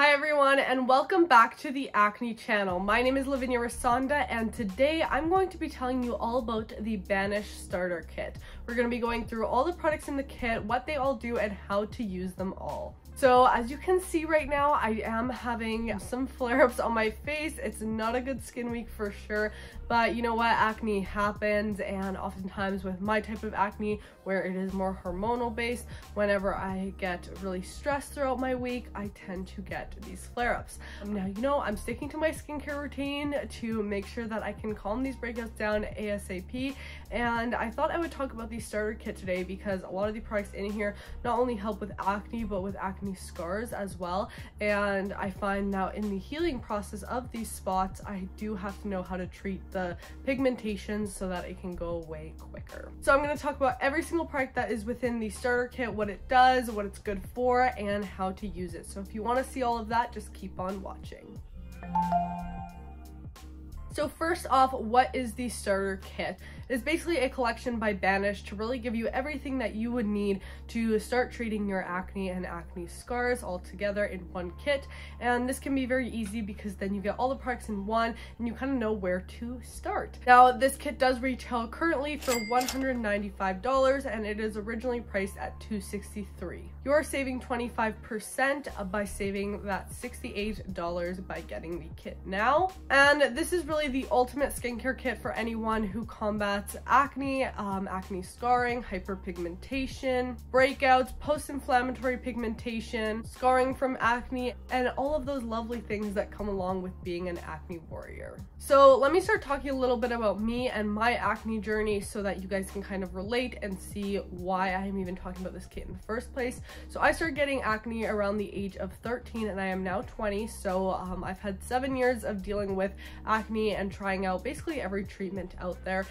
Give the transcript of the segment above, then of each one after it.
Hi everyone and welcome back to the Acne channel. My name is Lavinia Rusanda and today I'm going to be telling you all about the Banish Starter Kit. We're going to be going through all the products in the kit, what they all do, and how to use them all. So as you can see right now, I am having some flare-ups on my face. It's not a good skin week for sure, but you know what? Acne happens and oftentimes with my type of acne where it is more hormonal based, whenever I get really stressed throughout my week, I tend to get these flare-ups. Now, you know, I'm sticking to my skincare routine to make sure that I can calm these breakouts down ASAP and I thought I would talk about the starter kit today because a lot of the products in here not only help with acne but with acne scars as well and I find now in the healing process of these spots I do have to know how to treat the pigmentation so that it can go away quicker. So I'm going to talk about every single product that is within the starter kit, what it does, what it's good for, and how to use it. So if you want to see all of that, just keep on watching. So first off, what is the starter kit? It's basically a collection by Banish to really give you everything that you would need to start treating your acne and acne scars all together in one kit. And this can be very easy because then you get all the products in one and you kind of know where to start. Now, this kit does retail currently for $195 and it is originally priced at 263. You're saving 25% by saving that $68 by getting the kit now. And this is really the ultimate skincare kit for anyone who combats that's acne, um, acne scarring, hyperpigmentation, breakouts, post-inflammatory pigmentation, scarring from acne, and all of those lovely things that come along with being an acne warrior. So let me start talking a little bit about me and my acne journey so that you guys can kind of relate and see why I'm even talking about this kit in the first place. So I started getting acne around the age of 13 and I am now 20. So um, I've had seven years of dealing with acne and trying out basically every treatment out there.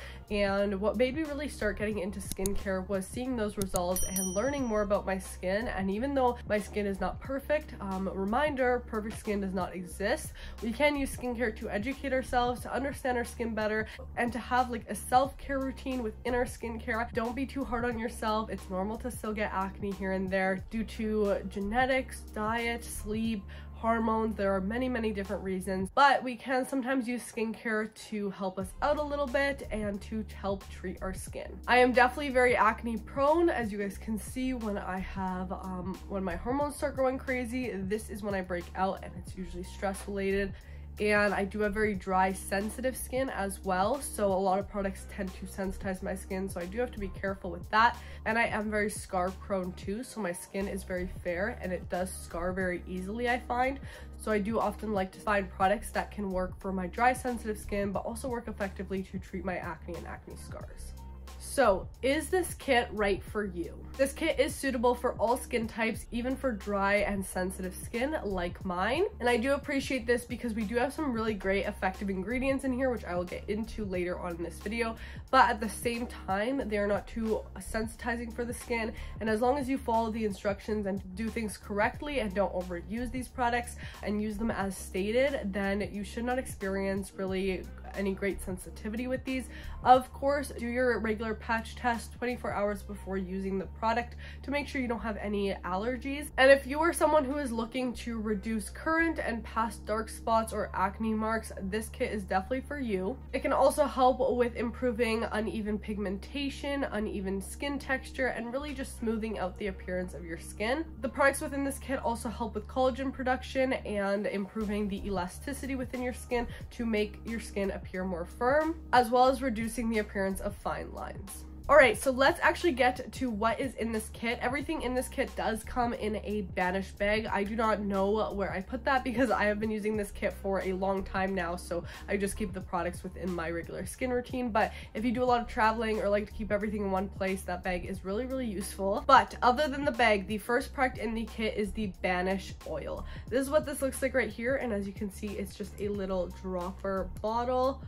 What made me really start getting into skincare was seeing those results and learning more about my skin. And even though my skin is not perfect, um, reminder, perfect skin does not exist. We can use skincare to educate ourselves, to understand our skin better, and to have like a self-care routine within our skincare. Don't be too hard on yourself. It's normal to still get acne here and there due to genetics, diet, sleep, hormones. There are many, many different reasons, but we can sometimes use skincare to help us out a little bit and to help treat our skin. I am definitely very acne prone, as you guys can see when I have, um, when my hormones start going crazy, this is when I break out and it's usually stress related and I do have very dry sensitive skin as well so a lot of products tend to sensitize my skin so I do have to be careful with that and I am very scar prone too so my skin is very fair and it does scar very easily I find so I do often like to find products that can work for my dry sensitive skin but also work effectively to treat my acne and acne scars. So is this kit right for you? This kit is suitable for all skin types, even for dry and sensitive skin like mine. And I do appreciate this because we do have some really great effective ingredients in here, which I will get into later on in this video. But at the same time, they're not too sensitizing for the skin. And as long as you follow the instructions and do things correctly and don't overuse these products and use them as stated, then you should not experience really any great sensitivity with these. Of course, do your regular patch test 24 hours before using the product to make sure you don't have any allergies. And if you are someone who is looking to reduce current and past dark spots or acne marks, this kit is definitely for you. It can also help with improving uneven pigmentation, uneven skin texture, and really just smoothing out the appearance of your skin. The products within this kit also help with collagen production and improving the elasticity within your skin to make your skin appear more firm, as well as reducing the appearance of fine lines. All right, so let's actually get to what is in this kit. Everything in this kit does come in a Banish bag. I do not know where I put that because I have been using this kit for a long time now, so I just keep the products within my regular skin routine. But if you do a lot of traveling or like to keep everything in one place, that bag is really, really useful. But other than the bag, the first product in the kit is the Banish oil. This is what this looks like right here, and as you can see, it's just a little dropper bottle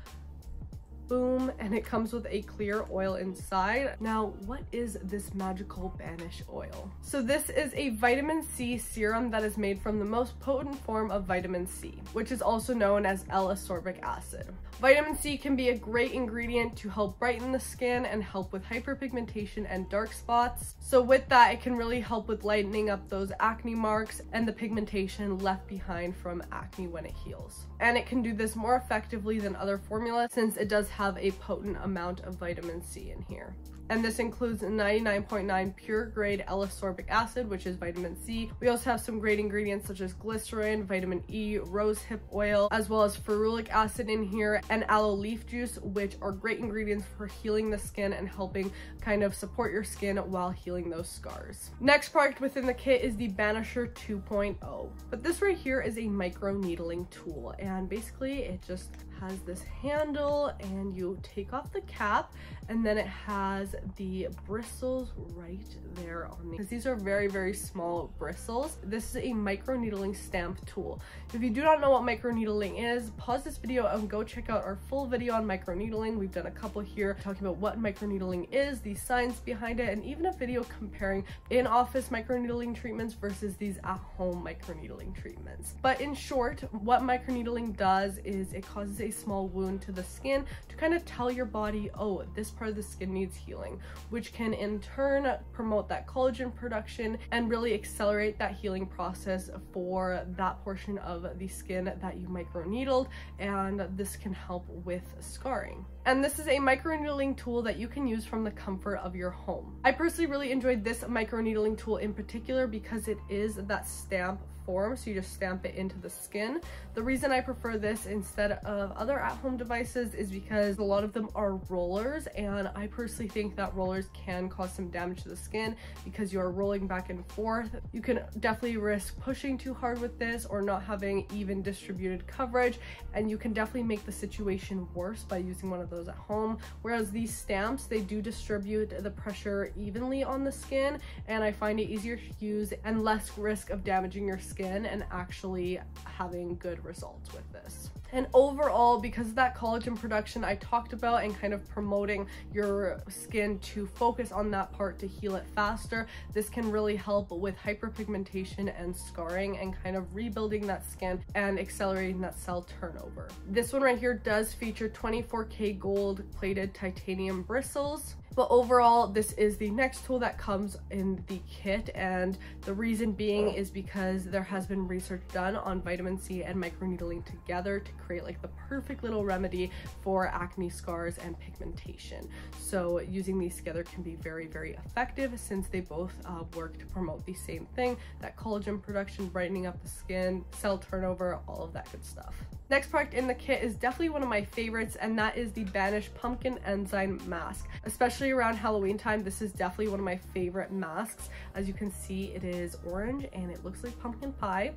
boom, and it comes with a clear oil inside. Now, what is this magical Banish oil? So this is a vitamin C serum that is made from the most potent form of vitamin C, which is also known as L-ascorbic acid. Vitamin C can be a great ingredient to help brighten the skin and help with hyperpigmentation and dark spots. So with that, it can really help with lightening up those acne marks and the pigmentation left behind from acne when it heals. And it can do this more effectively than other formulas since it does have a potent amount of vitamin C in here and this includes 99.9 pure grade L-ascorbic acid, which is vitamin C. We also have some great ingredients such as glycerin, vitamin E, rosehip oil, as well as ferulic acid in here, and aloe leaf juice, which are great ingredients for healing the skin and helping kind of support your skin while healing those scars. Next product within the kit is the Banisher 2.0. But this right here is a micro needling tool, and basically it just has this handle and you take off the cap and then it has the bristles right there on the because these are very very small bristles. This is a micro needling stamp tool. If you do not know what micro needling is pause this video and go check out our full video on micro needling we've done a couple here talking about what micro needling is the science behind it and even a video comparing in-office micro needling treatments versus these at-home micro needling treatments. But in short what micro needling does is it causes a small wound to the skin to kind of tell your body, oh, this part of the skin needs healing, which can in turn promote that collagen production and really accelerate that healing process for that portion of the skin that you microneedled and this can help with scarring. And this is a microneedling tool that you can use from the comfort of your home. I personally really enjoyed this microneedling tool in particular because it is that stamp form so you just stamp it into the skin. The reason I prefer this instead of other at-home devices is because a lot of them are rollers and I personally think that rollers can cause some damage to the skin because you are rolling back and forth. You can definitely risk pushing too hard with this or not having even distributed coverage and you can definitely make the situation worse by using one of those at home whereas these stamps they do distribute the pressure evenly on the skin and I find it easier to use and less risk of damaging your skin and actually having good results with this. And overall, because of that collagen production I talked about and kind of promoting your skin to focus on that part to heal it faster, this can really help with hyperpigmentation and scarring and kind of rebuilding that skin and accelerating that cell turnover. This one right here does feature 24K gold plated titanium bristles but overall, this is the next tool that comes in the kit and the reason being is because there has been research done on vitamin C and microneedling together to create like the perfect little remedy for acne scars and pigmentation. So using these together can be very, very effective since they both uh, work to promote the same thing, that collagen production, brightening up the skin, cell turnover, all of that good stuff. Next product in the kit is definitely one of my favorites and that is the Banish Pumpkin Enzyme Mask. Especially around Halloween time, this is definitely one of my favorite masks. As you can see, it is orange and it looks like pumpkin pie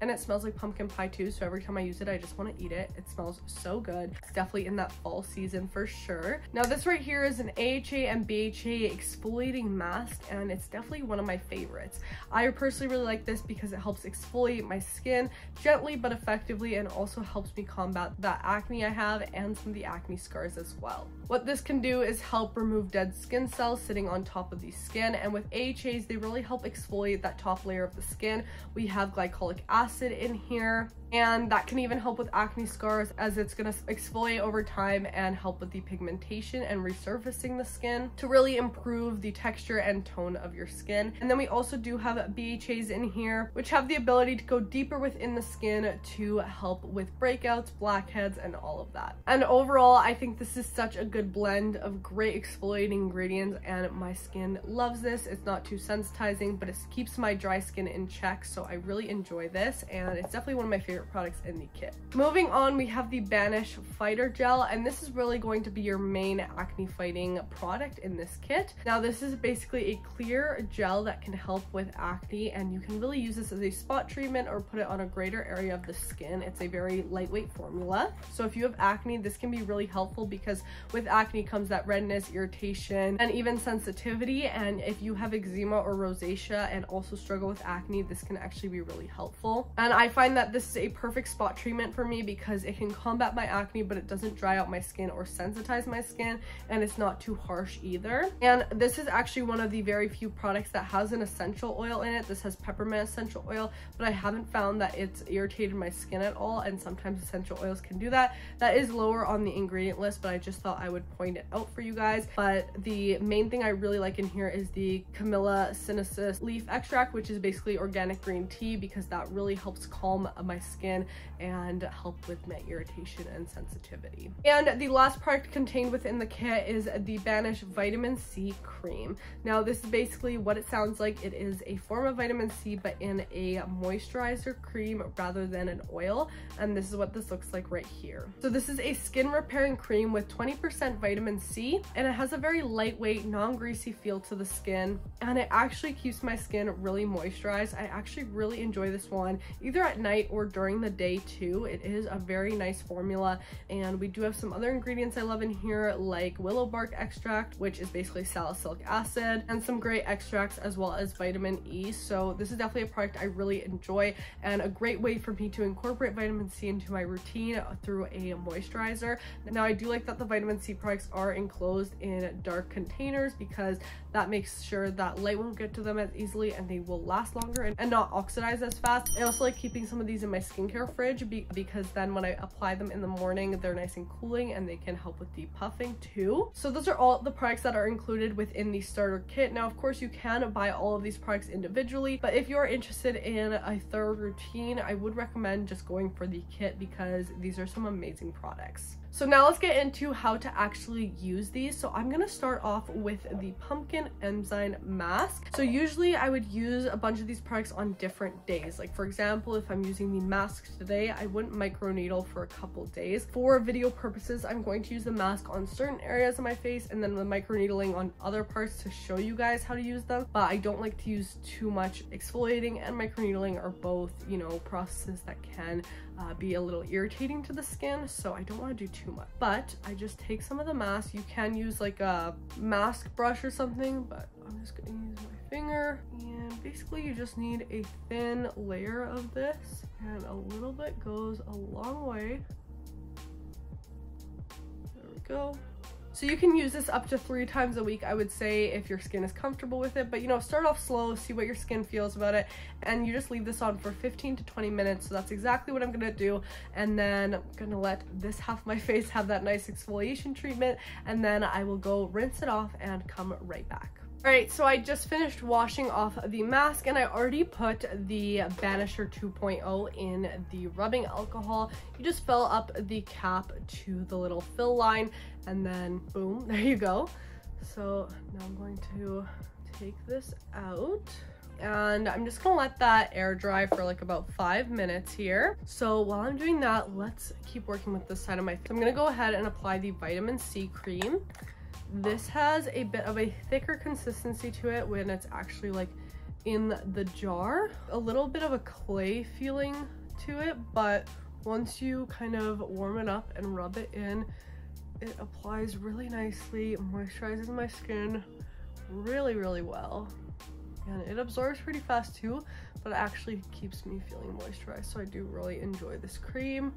and it smells like pumpkin pie too so every time I use it I just want to eat it. It smells so good. It's definitely in that fall season for sure. Now this right here is an AHA and BHA exfoliating mask and it's definitely one of my favorites. I personally really like this because it helps exfoliate my skin gently but effectively and also helps me combat that acne I have and some of the acne scars as well. What this can do is help remove dead skin cells sitting on top of the skin and with AHAs they really help exfoliate that top layer of the skin. We have glycolic acid acid in here and that can even help with acne scars as it's going to exfoliate over time and help with the pigmentation and resurfacing the skin to really improve the texture and tone of your skin. And then we also do have BHAs in here which have the ability to go deeper within the skin to help with breakouts, blackheads, and all of that. And overall, I think this is such a good blend of great exfoliating ingredients and my skin loves this. It's not too sensitizing, but it keeps my dry skin in check, so I really enjoy this and it's definitely one of my favorite favorite products in the kit. Moving on, we have the Banish Fighter Gel, and this is really going to be your main acne fighting product in this kit. Now, this is basically a clear gel that can help with acne, and you can really use this as a spot treatment or put it on a greater area of the skin. It's a very lightweight formula. So if you have acne, this can be really helpful because with acne comes that redness, irritation, and even sensitivity. And if you have eczema or rosacea and also struggle with acne, this can actually be really helpful. Oil. And I find that this is a perfect spot treatment for me because it can combat my acne, but it doesn't dry out my skin or sensitize my skin. And it's not too harsh either. And this is actually one of the very few products that has an essential oil in it. This has peppermint essential oil, but I haven't found that it's irritated my skin at all. And sometimes essential oils can do that. That is lower on the ingredient list, but I just thought I would point it out for you guys. But the main thing I really like in here is the Camellia sinensis leaf extract, which is basically organic green tea because that really helps calm my skin and help with my irritation and sensitivity. And the last product contained within the kit is the Banish Vitamin C Cream. Now this is basically what it sounds like. It is a form of vitamin C but in a moisturizer cream rather than an oil and this is what this looks like right here. So this is a skin repairing cream with 20% vitamin C and it has a very lightweight non-greasy feel to the skin and it actually keeps my skin really moisturized. I actually really enjoy this one either at night or during the day too. It is a very nice formula and we do have some other ingredients I love in here like willow bark extract which is basically salicylic acid and some great extracts as well as vitamin E. So this is definitely a product I really enjoy and a great way for me to incorporate vitamin C into my routine through a moisturizer. Now I do like that the vitamin C products are enclosed in dark containers because that makes sure that light won't get to them as easily and they will last longer and, and not oxidize as fast. I also like keeping some of these in my skincare fridge be because then when I apply them in the morning, they're nice and cooling and they can help with depuffing too. So those are all the products that are included within the starter kit. Now, of course, you can buy all of these products individually, but if you're interested in a thorough routine, I would recommend just going for the kit because these are some amazing products. So now let's get into how to actually use these. So I'm gonna start off with the pumpkin enzyme mask. So usually I would use a bunch of these products on different days. Like for example, if I'm using the mask today, I wouldn't microneedle for a couple days. For video purposes, I'm going to use the mask on certain areas of my face and then the microneedling on other parts to show you guys how to use them. But I don't like to use too much exfoliating and microneedling are both, you know, processes that can uh, be a little irritating to the skin. So I don't want to do too much. But I just take some of the mask. You can use like a mask brush or something, but I'm just gonna use my finger. And basically you just need a thin layer of this and a little bit goes a long way. There we go. So you can use this up to three times a week, I would say, if your skin is comfortable with it. But, you know, start off slow, see what your skin feels about it. And you just leave this on for 15 to 20 minutes. So that's exactly what I'm to do. And then I'm to let this half my face have that nice exfoliation treatment. And then I will go rinse it off and come right back. Alright, so I just finished washing off the mask and I already put the Banisher 2.0 in the rubbing alcohol. You just fill up the cap to the little fill line and then boom, there you go. So now I'm going to take this out and I'm just gonna let that air dry for like about five minutes here. So while I'm doing that, let's keep working with this side of my face. I'm gonna go ahead and apply the vitamin C cream. This has a bit of a thicker consistency to it when it's actually like in the jar. A little bit of a clay feeling to it, but once you kind of warm it up and rub it in, it applies really nicely, moisturizes my skin really, really well. And it absorbs pretty fast too, but it actually keeps me feeling moisturized. So I do really enjoy this cream.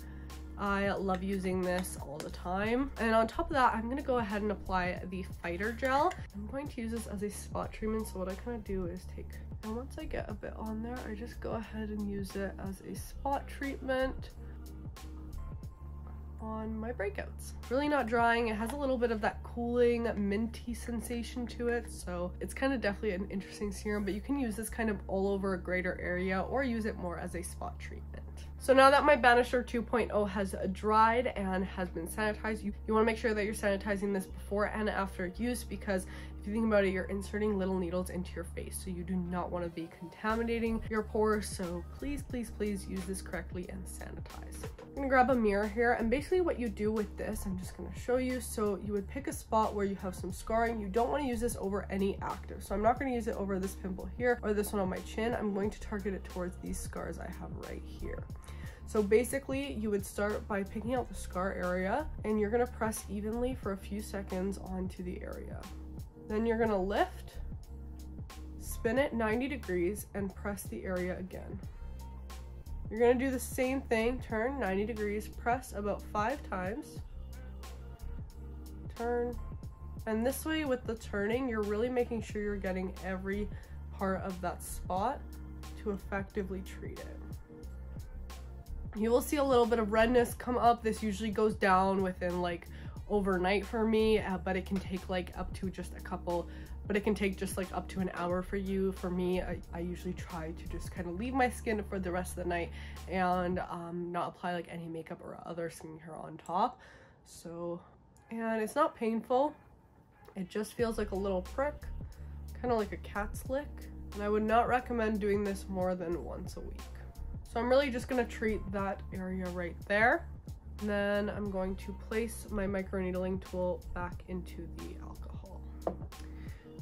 I love using this all the time. And on top of that, I'm gonna go ahead and apply the fighter gel. I'm going to use this as a spot treatment. So what I kind of do is take, and once I get a bit on there, I just go ahead and use it as a spot treatment on my breakouts. Really not drying. It has a little bit of that cooling minty sensation to it. So it's kind of definitely an interesting serum, but you can use this kind of all over a greater area or use it more as a spot treatment. So now that my Banisher 2.0 has dried and has been sanitized, you, you want to make sure that you're sanitizing this before and after use because if you think about it, you're inserting little needles into your face, so you do not want to be contaminating your pores. So please, please, please use this correctly and sanitize. I'm gonna grab a mirror here, and basically what you do with this, I'm just gonna show you. So you would pick a spot where you have some scarring. You don't want to use this over any active. So I'm not gonna use it over this pimple here or this one on my chin. I'm going to target it towards these scars I have right here. So basically you would start by picking out the scar area and you're gonna press evenly for a few seconds onto the area. Then you're gonna lift, spin it 90 degrees and press the area again. You're gonna do the same thing, turn 90 degrees, press about five times, turn, and this way with the turning, you're really making sure you're getting every part of that spot to effectively treat it. You will see a little bit of redness come up. This usually goes down within like overnight for me, uh, but it can take like up to just a couple, but it can take just like up to an hour for you. For me, I, I usually try to just kind of leave my skin for the rest of the night and um, not apply like any makeup or other skincare on top. So, and it's not painful. It just feels like a little prick, kind of like a cat's lick. And I would not recommend doing this more than once a week. So I'm really just gonna treat that area right there. Then I'm going to place my microneedling tool back into the alcohol.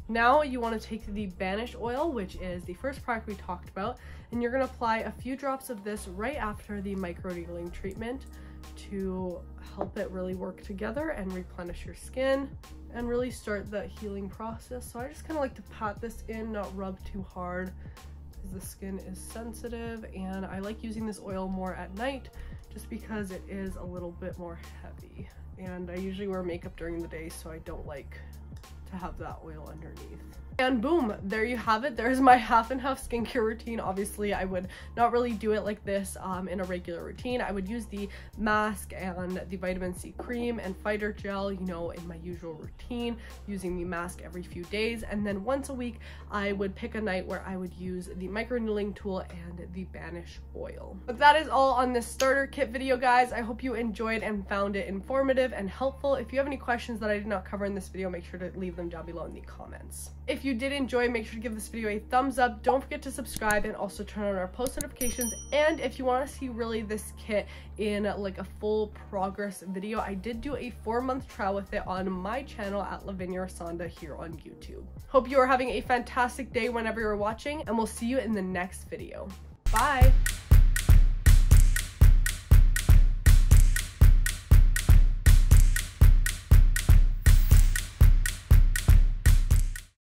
Now you want to take the Banish oil, which is the first product we talked about, and you're going to apply a few drops of this right after the microneedling treatment to help it really work together and replenish your skin and really start that healing process. So I just kind of like to pat this in, not rub too hard because the skin is sensitive and I like using this oil more at night just because it is a little bit more heavy and I usually wear makeup during the day so I don't like to have that oil underneath. And boom, there you have it. There's my half and half skincare routine. Obviously, I would not really do it like this um, in a regular routine. I would use the mask and the vitamin C cream and fighter gel, you know, in my usual routine, using the mask every few days. And then once a week, I would pick a night where I would use the microneedling tool and the Banish oil. But that is all on this starter kit video, guys. I hope you enjoyed and found it informative and helpful. If you have any questions that I did not cover in this video, make sure to leave them down below in the comments. If you did enjoy, make sure to give this video a thumbs up. Don't forget to subscribe and also turn on our post notifications. And if you want to see really this kit in like a full progress video, I did do a four month trial with it on my channel at Lavinia Rusanda here on YouTube. Hope you are having a fantastic day whenever you're watching and we'll see you in the next video. Bye!